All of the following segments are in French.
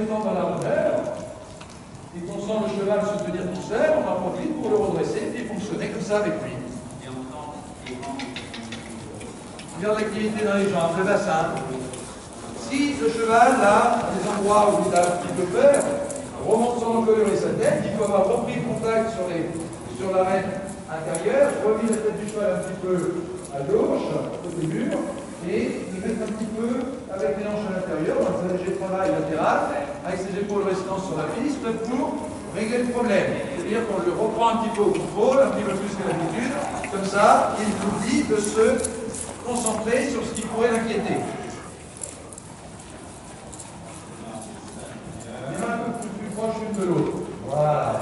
dans la hauteur, et qu'on sent le cheval se tenir tout seul, on en profite pour le redresser et fonctionner comme ça avec lui. Regarde l'activité dans les jambes, le bassin. Si le cheval, là, à des endroits où il a un petit peu peur, remonte son encolure et sa tête, il faut avoir repris contact sur, les, sur l'arène intérieure, remis la tête du cheval un petit peu à gauche, côté mur, et il met un petit peu avec les hanches à l'intérieur, un léger travail latéral, avec ses épaules restant sur la piste, pour régler le problème. C'est-à-dire qu'on le reprend un petit peu au contrôle, un petit peu plus que d'habitude, comme ça, il nous dit de se concentrer sur ce qui pourrait l'inquiéter. Les mains un peu plus, plus proches l'une de l'autre. Voilà.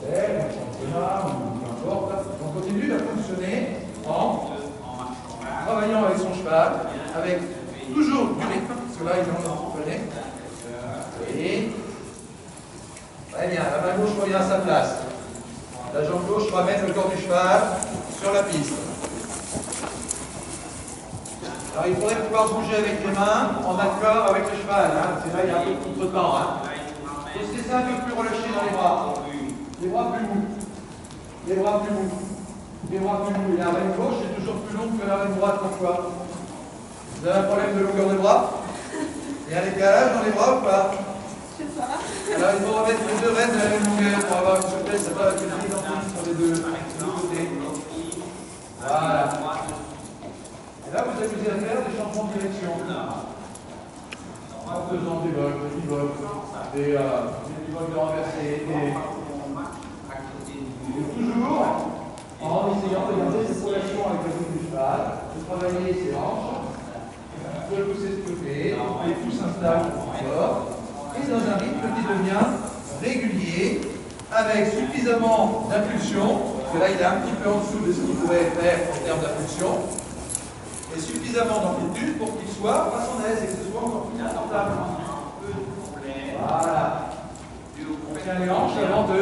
C'est un championnat, ou peu importe. On continue à fonctionner en travaillant avec toujours du rythme, parce que là, il est en train Et très bien, la main gauche revient à sa place. La jambe gauche ramène le corps du cheval sur la piste. Alors il faudrait pouvoir bouger avec les mains en accord avec le cheval. Hein. C'est là il y a un peu de contre-temps. Hein. Ça un peu plus relâché dans les bras. Les bras plus mous. Les bras plus mous. Les bras plus mous. Et la reine gauche est toujours plus longue que la reine droite. Pourquoi Vous avez un problème de longueur de bras Il y a un décalage dans les bras ou pas alors il faut remettre les deux reines de la même longueur pour avoir une souplesse, ça va être identique sur les deux, deux côtés. Voilà. Et là, vous amusez à faire des changements de direction. En faisant des vols, des bivols, des, euh, des bivols de renversés, des... toujours en essayant de garder cette relation avec le bout du cheval, de travailler ses hanches, de le pousser de côté, et tout s'installe fort, et dans un rythme qui devient régulier, avec suffisamment d'impulsion, parce que là il est un petit peu en dessous de ce qu'il pourrait faire en termes d'impulsion, et suffisamment d'amplitude pour qu'il soit à son aise et que ce soit encore plus confortable. Voilà. On tient les hanches avant de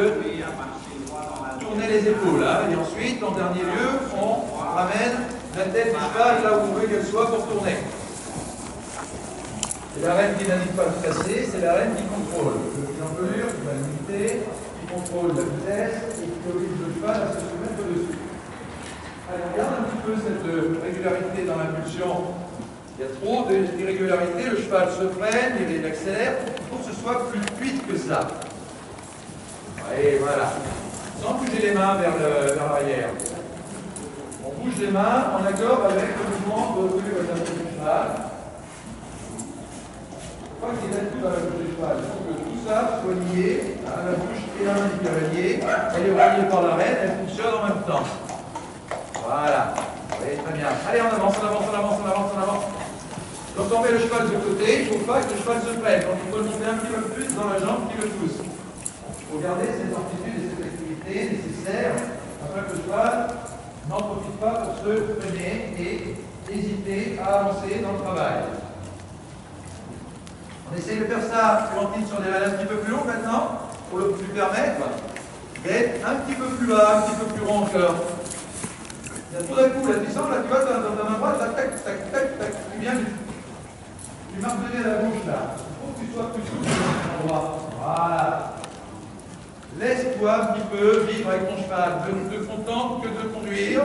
tourner les épaules. Hein, et ensuite, en dernier lieu, on ramène la tête du cheval là où on veut qu'elle soit pour tourner. C'est la reine qui n'indique pas de casser, c'est la reine qui contrôle l'encolure, qui va limiter, qui contrôle la vitesse et qui oblige le cheval à se soumettre dessus. On regarde un petit peu cette régularité dans l'impulsion. Il y a trop d'irrégularité, le cheval se freine, il accélère, faut que ce soit plus fluide que ça. Et voilà. Sans bouger les mains vers l'arrière. On bouge les mains en accord avec le mouvement de la du cheval. Pas qu'il dans la. Il faut que tout ça soit lié, à la bouche et la du cavalier. Elle est reliée par l'arête, elle fonctionne en même temps. Voilà. Oui, très bien. Allez, on avance, on avance, on avance, on avance, on avance. Donc on met le cheval de côté, il ne faut pas que le cheval se prenne. Donc il faut le monter un petit peu plus dans la jambe qui le pousse. Il faut garder cette amplitude et cette activité nécessaire afin que le cheval n'en profite pas pour se freiner et hésiter à avancer dans le travail. On essaye de faire ça, Clémentine, sur des rênes un petit peu plus longs maintenant, pour le lui permettre d'être un petit peu plus bas, un petit peu plus rond encore. Tout d'un coup, la puissance, là, tu vois, dans ta main droite, tac, tac, tac, tac, tac, tu viens, tu marques à la gauche, là. Il faut que tu sois plus souple à droite. Voilà. Laisse-toi un petit peu vivre avec ton cheval. Ne te contente que de conduire,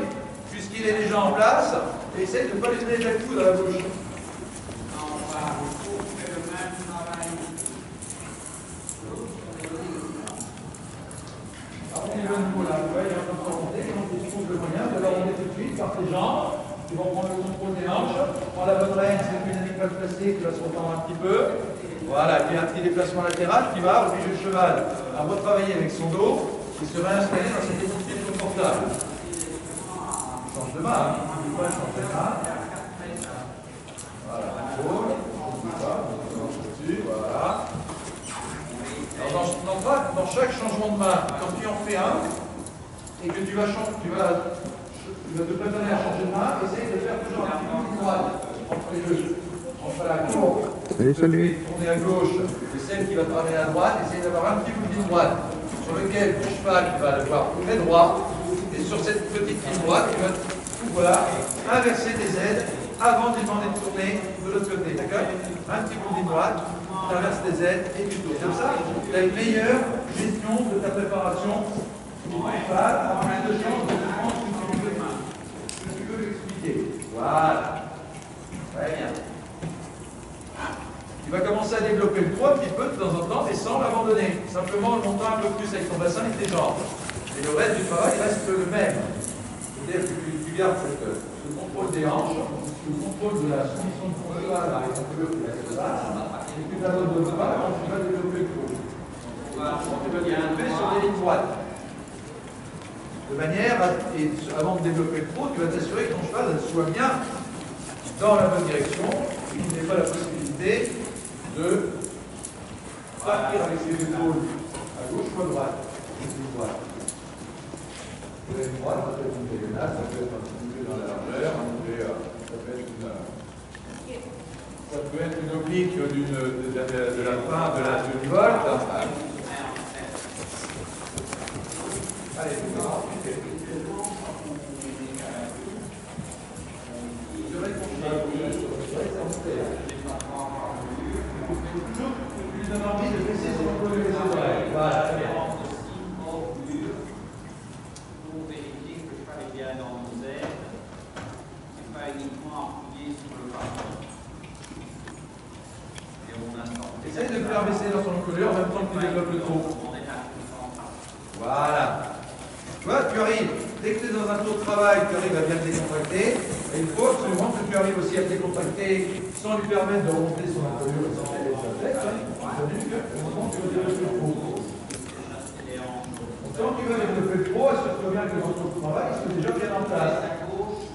puisqu'il est déjà en place, et essaye de ne pas lui donner de coups dans la bouche. Alors, on est au niveau là, tu vois, il est en train de remonter, donc tu trouves le moyen de la remonter tout de suite par tes tu vas prendre le contrôle des hanches, prends la bonne reine, c'est une dynamique pas placée, tu vas se retendre un petit peu, voilà, puis un petit déplacement latéral qui va obliger le cheval à retravailler avec son dos et se réinstaller dans cette position confortable. Change de main, hein. ne pas change de main. Voilà, contrôle, voilà. Dans, dans, dans, chaque changement de main, quand tu en fais un, et que tu vas, tu vas, vas te préparer à changer de main, essaye de faire toujours un petit peu droite entre les deux. Entre la cour, Salut, salut. tourner à gauche, et celle qui va travailler à droite, essaye d'avoir un petit peu de droite, sur lequel le cheval va le voir très droit, et sur cette petite ligne droite, tu vas voilà, inverser tes aides avant de demander de tourner de l'autre côté, d'accord? Un petit coup de droite, tu traverses tes ailes et tu tournes. Comme ça, tu as une meilleure gestion de ta préparation du cheval, à plus de défendre ce que tu veux, ce que tu veux lui expliquer. Voilà. Très bien. Tu vas commencer à développer le poids un petit peu de temps en temps, mais sans l'abandonner. Simplement en montant un peu plus avec ton bassin et tes jambes. Et le reste du travail reste le même. C'est-à-dire que tu, gardes ce contrôle des hanches, le contrôle de la soumission de cheval avec un peu de la et tu n'abandonnes pas tu vas développer le poids. Tu vas développer sur des lignes droites. De manière, à, et avant de développer le pro, tu vas t'assurer que ton cheval soit bien dans la bonne direction, et qu'il n'ait pas la possibilité de partir avec ses épaules à gauche ou à droite. Droite. Une droite, ça peut être une diagonale, ça peut être un petit peu dans la largeur, peu, ça peut être une, ça peut être une oblique de, de, de, la fin de la d'une volte. Allez, lui donne envie de laisser son produit les oreilles. Voilà, très bien. pour vérifier dans nos airs, c'est pas uniquement appuyé sur le bâton. Et on. Essaye de le faire baisser dans son encolure en même temps que tu développes le plus Voilà. Tu vois, tu arrives, dès que tu es dans un tour de travail, tu arrives à bien te décontracter. Et il faut absolument que tu arrives aussi à te décontracter sans lui permettre de remonter son encolure et sans aller sa où tu vas développer le le pro, assure-toi bien que dans ton travail, il soit déjà bien en place. Les de.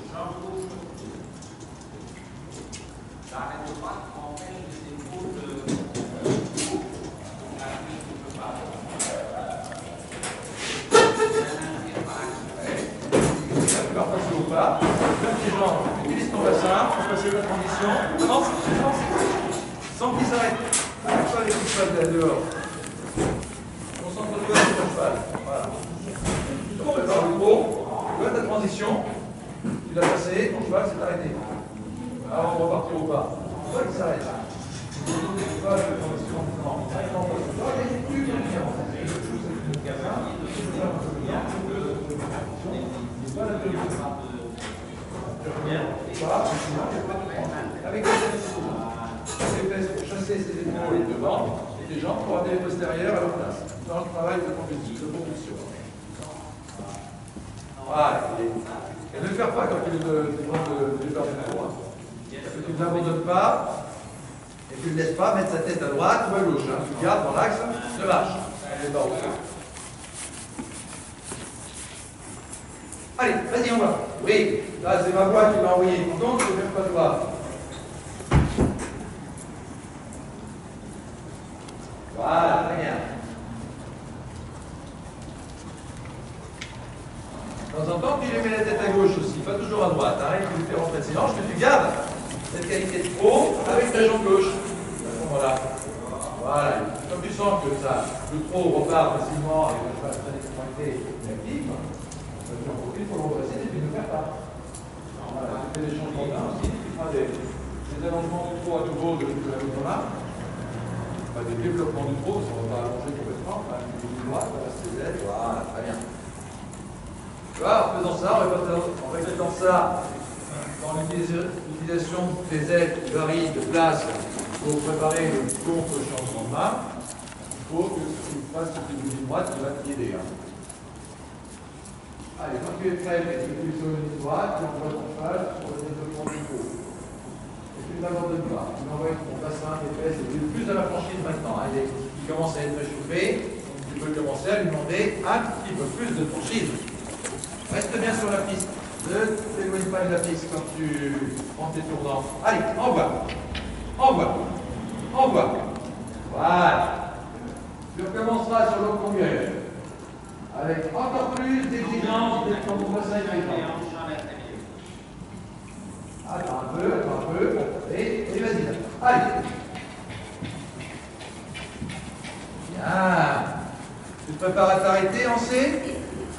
Au pas, tes jambes, utilise ton bassin pour passer la transition sans, sans, sans qu'il s'arrête. Arrête pas les petits chevals dehors. Concentre-toi sur ton cheval. Voilà. Te prépares le pro, tu vois ta transition, tu l'as passé, ton cheval s'est arrêté. Alors on va repartir au pas. Avec les pour chasser ses épaules les jambes pour amener les postérieurs à leur place. Dans le travail de. Voilà. Et ne le faire pas quand tu es de, de, du cours. Parce que tu ne l'abandonnes pas et tu ne laisses pas mettre sa tête à droite ou à gauche. Hein. Tu gardes dans l'axe de marche. Est dans Allez, vas-y, on va. Oui, là c'est ma voix qui m'a envoyé. Donc, je ne même pas toi. Voilà, très bien. De temps en temps, tu lui mets la tête à gauche aussi, pas toujours à droite. Arrête de lui faire rentrer ses hanches, que tu gardes cette qualité de pro avec ta jambe gauche. À ce moment-là. Voilà. Comme tu sens que ça, le trop repart facilement avec le cheval très extracté et actif, il faut le redresser et puis ne faire pas. Voilà, tu fais des changements de main aussi, tu feras des, des allongements du trot à nouveau que la là. Des développements du trot, ça ne va pas allonger complètement, enfin, un petit peu plus droit, ça reste ses ailes, voilà, très bien. Tu vois, en faisant ça, en répétant, ça, dans l'utilisation des ailes qui de place pour préparer le contre changement de main, il faut que tu fasses petit bout droite qui va t'aider. Hein. Allez, quand tu es prêt, tu sur une ligne droite, tu envoies ton cheval sur le développement du dos. Et tu ne l'abandonnes pas. Ton bassin, tes fesses, et tu es plus à la franchise maintenant. Il, il commence à être réchauffé, tu peux commencer à lui demander un petit peu plus de franchise. Reste bien sur la piste. Ne t'éloigne pas de la piste quand tu prends tes tournants. Allez, envoie. Envoie. Envoie. Voilà. Tu recommenceras sur l'autre congrès. Avec encore plus d'exigence que ton bassin. Attends un peu, attends un peu. Et, et vas-y. Allez. Bien. Tu te prépares à t'arrêter en C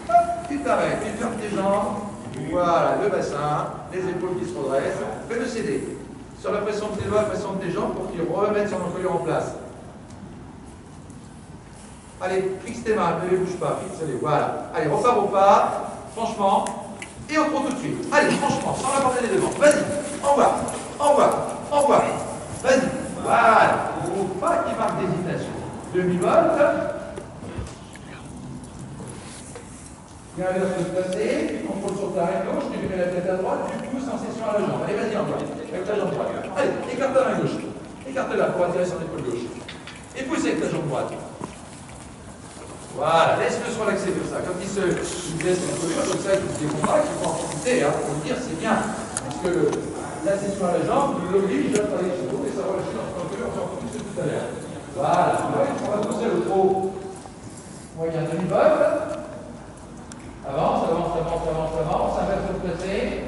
Hop, tu t'arrêtes, tu fermes tes jambes. voilà, le bassin, les épaules qui se redressent. Fais le CD. Sur la pression de tes doigts, la pression de tes jambes pour qu'ils remettent son encolure en place. Allez, fixe tes mains, ne les bouge pas, fixe-les, voilà. Allez, repars au pas, franchement, et on prend tout de suite. Allez, franchement, sans la porter les devants. Vas-y, envoie, envoie, envoie. Voilà. Au pas qui marque d'hésitation. Demi-volte. Viens vers se placer, tu contrôles sur ta main gauche, tu mets la tête à droite, tu pousses en session à la jambe. Allez, vas-y, envoie. Avec ta jambe droite. Allez, écarte la main gauche. Écarte-la pour attirer son épaule gauche. Et pousse avec ta jambe droite. Voilà, laisse-le se relaxer comme ça. Quand il se il laisse son colure, comme ça, il se décompacte, il faut en profiter. Hein, pour le dire, c'est bien. Parce que le, la session à la jambe, l'oblige à travailler sur l'eau et ça relâche on s'en focus tout à l'heure. Voilà, on va pousser le trop moyen demi-volte. Avance, avance, avance, avance, avance, inverse le placé.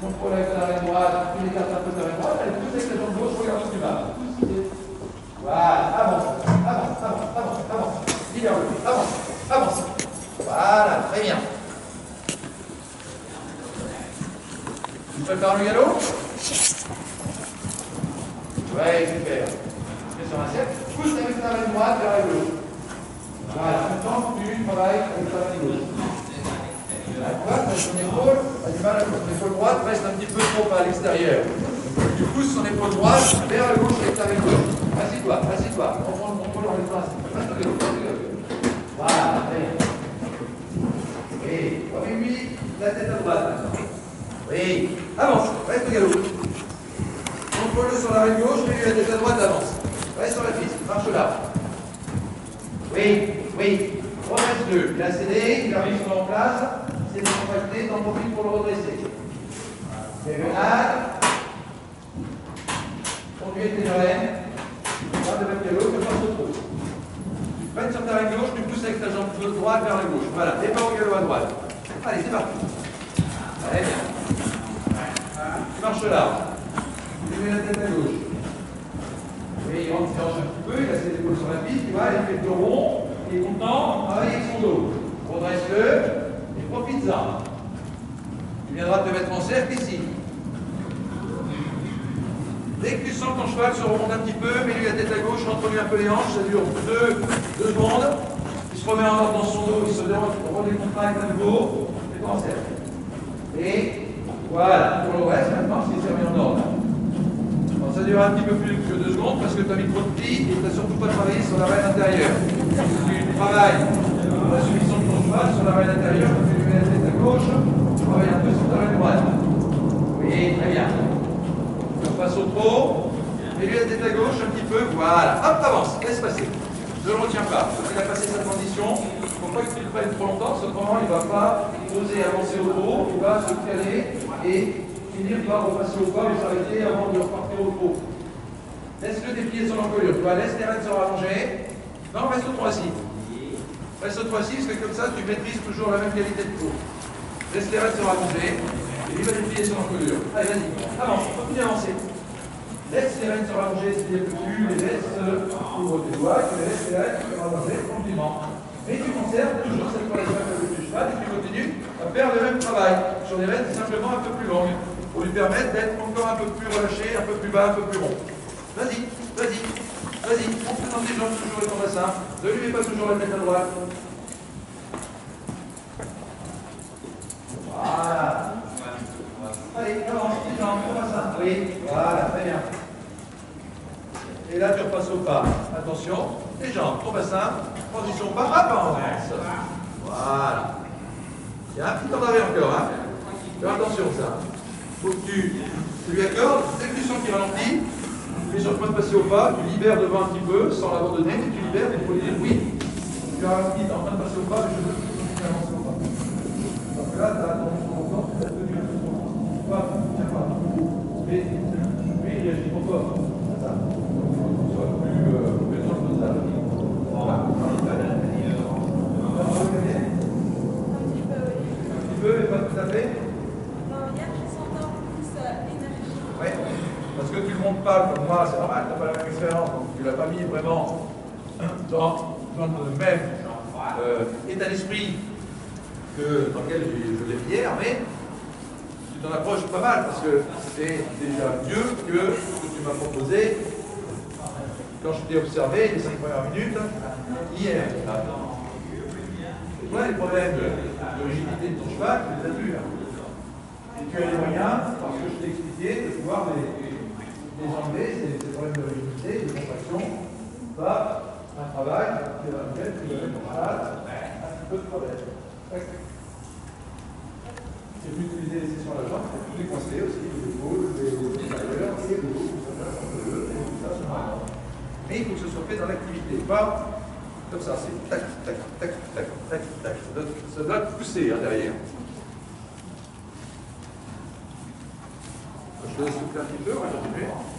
Contrôle avec la main droite, tu l'écartes un peu de la main droite, elle pousse avec la jambe gauche, regarde où tu vas. Voilà, avance, avance, avance, avance, avance. Libère le avance, avance. Voilà, très bien. Tu prépares le galop Ouais, super. Fais sur un cercle, pousse avec ta main droite vers la gauche. Voilà, avec ta main gauche. La droite, son épaule, a du mal à son épaule droite reste un petit peu trop à l'extérieur. Tu pousses son épaule droite vers la gauche avec main gauche. Assis-toi, assis-toi. On prend le contrôle au au galop. Voilà, bien. Oui, avec lui, la tête à droite maintenant. Oui, avance, reste au galop. Contrôle-le sur la main gauche, mets-lui la tête à droite, avance. Reste sur la piste, marche là. Oui, oui. Redresse-le. Il a cédé, il a mis son en place. C'est décontracté, t'en profites pour le redresser. Diagonale. Conduis tes oreilles. Garde le même galop, que pas trop. Tu freines sur ta main gauche, tu pousses avec ta jambe droite vers la gauche. Voilà, départ au galop à droite. Allez, c'est parti. Allez, bien. Tu marches là. Tu mets la tête à gauche. Oui, il rentre il un petit peu, il a ses épaules sur la piste, tu vois, il fait le rond, il est content, travaille avec son dos. Redresse-le et profite-en. Tu viendras te mettre en cercle ici. Dès que tu sens ton cheval se remonte un petit peu, mets-lui la tête à gauche, rentre-lui un peu les hanches, ça dure deux, deux secondes. Il se remet en ordre dans son dos, il se redécontracte à nouveau, et en cercle. Et voilà, pour le reste, maintenant, c'est servi en ordre. Bon, ça dure un petit peu plus que deux secondes parce que tu as mis trop de plis et tu n'as surtout pas travaillé sur la reine intérieure. Tu travailles la soumission de ton cheval sur la reine intérieure, tu lui mets la tête à gauche, tu travailles un peu sur reine droite. Oui, très bien. Tu repasses au trot, mets-lui la tête à gauche un petit peu, voilà. Hop, avance, laisse passer. Ne le retiens pas. Il a passé sa transition. Il ne faut pas le prennes trop longtemps, cependant il ne va pas oser avancer au trot, il va se caler et finir par repasser au pas et s'arrêter avant de repartir au trot. Laisse-le déplier son encolure. Tu vois, laisse les rênes se rallonger. Non, reste au trot assis. Trot assis parce que comme ça, tu maîtrises toujours la même qualité de trot. Laisse les rênes se rallonger et lui va déplier son encolure. Allez, vas-y, avance, continue à avancer. Laisse les rênes se rallonger si tu les laisses, ouvre tes doigts, tu les laisses les rênes se rallonger tranquillement. Et tu conserves toujours cette relation avec le cheval et tu continues à faire le même travail sur des rênes simplement un peu plus longues pour lui permettre d'être encore un peu plus relâché, un peu plus bas, un peu plus rond. Vas-y, vas-y, vas-y, monte dans tes jambes toujours et ton bassin. Ne lui mets pas toujours la tête à droite. Voilà. Allez, avance, tes jambes, ton bassin. Oui, voilà, très bien. Et là, tu repasses au pas. Attention, tes jambes, ton bassin, transition pas, hop, avance. Voilà. Il y a un petit temps d'arrêt encore, hein. Fais attention, ça. Faut que tu, lui accordes, tu sens qu'il ralentit, es sur le point de passer au pas, tu libères devant un petit peu, sans l'abandonner, mais tu libères, et il faut dire oui. Tu as es en train de passer au pas, mais je veux que tu avancer au pas. Donc là, tu as attendu trop longtemps, tu as tenu un peu trop longtemps. Pas, tiens pas. Mais, lui, il agit trop fort. C'est ça. Donc, il faut que tu sois plus, euh, plus dans le dosage. Voilà. Un petit peu, oui. Un petit peu, mais pas tout à fait. Non, hier, je sentais un peu plus euh, énergie. Oui, parce que tu ne le montes comme moi, c'est normal, tu n'as pas la même expérience, donc tu ne l'as pas mis vraiment dans, le même euh, état d'esprit que dans lequel je, l'ai mis hier, mais ton approche pas mal parce que c'est déjà mieux que ce que tu m'as proposé quand je t'ai observé les cinq premières minutes hier. C'est toi les problèmes de rigidité de ton cheval, tu les as vus. hein. Et tu as les moyens, parce que je t'ai expliqué, de pouvoir les, les enlever, ces, problèmes de rigidité, de contraction, par un travail qui va lequel tu vas mettre en un petit peu de problème. Tu peux utiliser les sessions à la jambe pour les coincer aussi, les épaules, les les intérieurs, et le dos, tout c'est. Mais il faut que ce soit fait dans l'activité, pas comme ça, c'est tac, tac, tac, tac, tac, tac. Ça doit, pousser hein, derrière. Je souffler un petit peu, on va.